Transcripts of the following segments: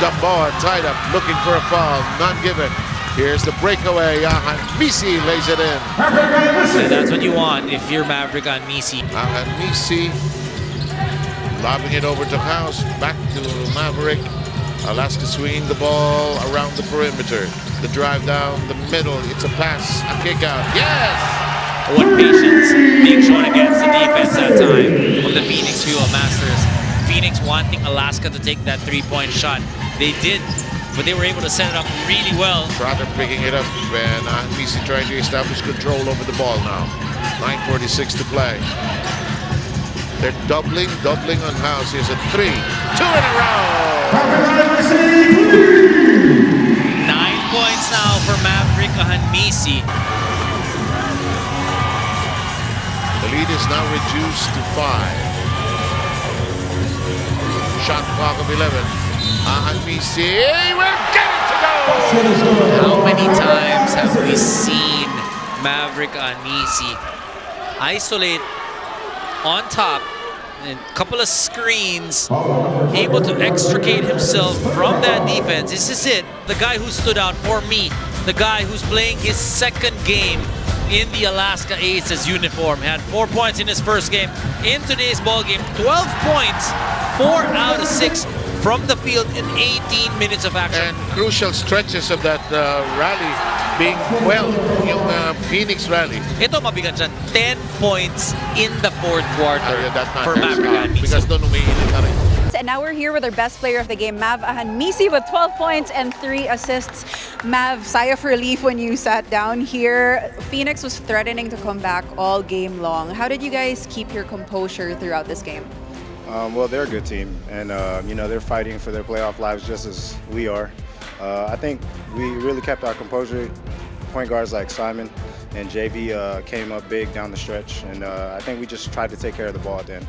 Gamboa tied up, looking for a foul, none given. Here's the breakaway. Ahan Misi lays it in. And that's what you want if you're Maverick Ahanmisi. Ahan Misi lobbing it over to House, back to Maverick. Alaska swinging the ball around the perimeter. The drive down the middle. It's a pass, a kick out. Yes! What patience being shown against the defense that time from the Phoenix Fuel Masters. Phoenix wanting Alaska to take that three-point shot. They did, but they were able to set it up really well. Trotter picking it up and uh, Misi trying to establish control over the ball now. 9.46 to play. They're doubling, doubling on House. Here's a three. Two in a row! Nine points now for Maverick Misi. The lead is now reduced to five. Shot clock of 11. Misi will get it to go! How many times have we seen Maverick Ahanmisi isolate on top and a couple of screens, able to extricate himself from that defense. This is it. The guy who stood out for me, the guy who's playing his second game in the Alaska Aces uniform. Had four points in his first game. In today's ball game, 12 points, four out of six from the field in 18 minutes of action. And crucial stretches of that uh, rally being, well, yung uh, Phoenix rally. Ito mabigat siya. 10 points in the fourth quarter Uh, that for matters. Maverick Uh, because doon umiinit na rin. And now we're here with our best player of the game, Mav Ahanmisi, with 12 points and 3 assists. Mav, sigh of relief when you sat down here. Phoenix was threatening to come back all game long. How did you guys keep your composure throughout this game? Um, well, they're a good team, and uh, you know they're fighting for their playoff lives just as we are. Uh, I think we really kept our composure. Point guards like Simon and JV uh, came up big down the stretch, and uh, I think we just tried to take care of the ball then.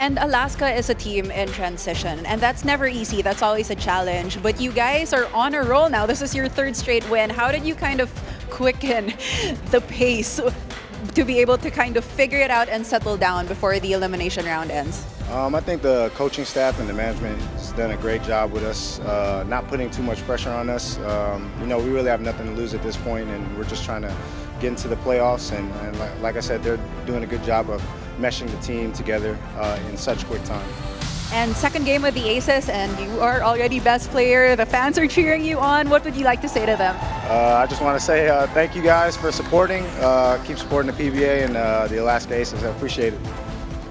And Alaska is a team in transition, and that's never easy. That's always a challenge. But you guys are on a roll now. This is your third straight win. How did you kind of quicken the pace to be able to kind of figure it out and settle down before the elimination round ends? Um, I think the coaching staff and the management has done a great job with us, uh, not putting too much pressure on us. Um, you know, we really have nothing to lose at this point, and we're just trying to get into the playoffs. And, and like, like I said, they're doing a good job of meshing the team together uh, in such quick time. And second game with the Aces, and you are already best player. The fans are cheering you on. What would you like to say to them? Uh, I just want to say uh, thank you guys for supporting. Uh, keep supporting the PBA and uh, the Alaska Aces. I appreciate it.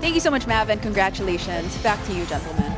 Thank you so much, Mav, and congratulations. Back to you, gentlemen.